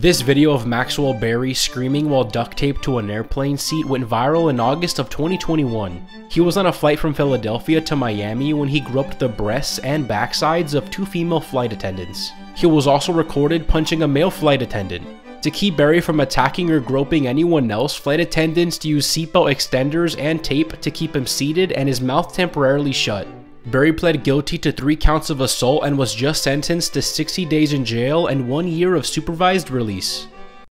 This video of Maxwell Berry screaming while duct taped to an airplane seat went viral in August of 2021. He was on a flight from Philadelphia to Miami when he groped the breasts and backsides of two female flight attendants. He was also recorded punching a male flight attendant. To keep Berry from attacking or groping anyone else, flight attendants used seatbelt extenders and tape to keep him seated and his mouth temporarily shut. Berry pled guilty to three counts of assault and was just sentenced to 60 days in jail and one year of supervised release.